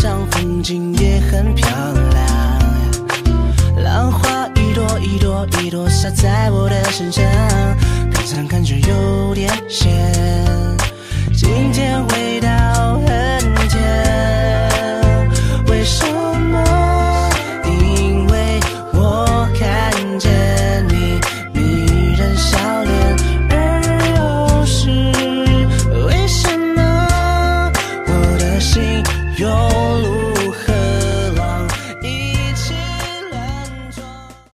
上风景也很漂亮浪花一朵一朵一朵撒在我的身上那场感觉有点咸今天味道很甜为什么？因为我看见你迷人笑脸而又是为什么？我的心有